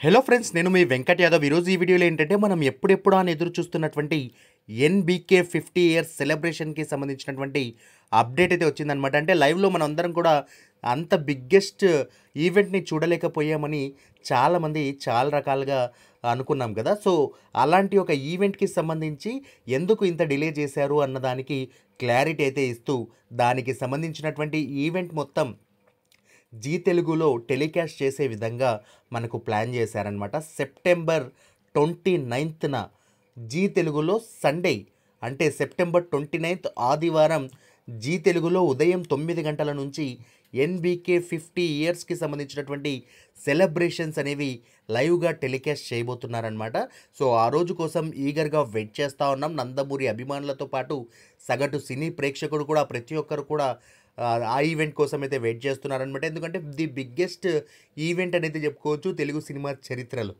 Hello friends నేను మీ వెంకట్ యాదవ్. ఈరోజు ఈ వీడియోలో ఏంటంటే మనం ఎప్పుడెప్పుడు అని ఎదురు చూస్తున్నటువంటి ఎన్బీకే ఫిఫ్టీ ఇయర్స్ సెలబ్రేషన్కి సంబంధించినటువంటి అప్డేట్ అయితే వచ్చిందనమాట అంటే లైవ్లో మనం అందరం కూడా అంత బిగ్గెస్ట్ ఈవెంట్ని చూడలేకపోయామని చాలామంది చాలా రకాలుగా అనుకున్నాం కదా. సో అలాంటి ఒక ఈవెంట్కి సంబంధించి ఎందుకు ఇంత డిలే చేశారు అన్నదానికి క్లారిటీ అయితే ఇస్తూ దానికి సంబంధించినటువంటి ఈవెంట్ మొత్తం జీ తెలుగులో టెలికాస్ట్ చేసే విధంగా మనకు ప్లాన్ చేశారనమాట సెప్టెంబర్ ట్వంటీ నైన్త్న జీ తెలుగులో సండే అంటే సెప్టెంబర్ ట్వంటీ నైన్త్ ఆదివారం జీ తెలుగులో ఉదయం తొమ్మిది గంటల నుంచి ఎన్బీకే ఫిఫ్టీ ఇయర్స్కి సంబంధించినటువంటి సెలబ్రేషన్స్ అనేవి లైవ్గా టెలికాస్ట్ చేయబోతున్నారనమాట సో ఆ రోజు కోసం ఈగర్గా వెయిట్ చేస్తూ ఉన్నాం. నందమూరి అభిమానులతో పాటు సగటు సినీ ప్రేక్షకుడు కూడా ప్రతి ఒక్కరు కూడా ఆ, ఈవెంట్ కోసం అయితే వెయిట్ చేస్తున్నారనమాట ఎందుకంటే ది బిగ్గెస్ట్ ఈవెంట్ అనేది చెప్పుకోవచ్చు తెలుగు సినిమా చరిత్రలో.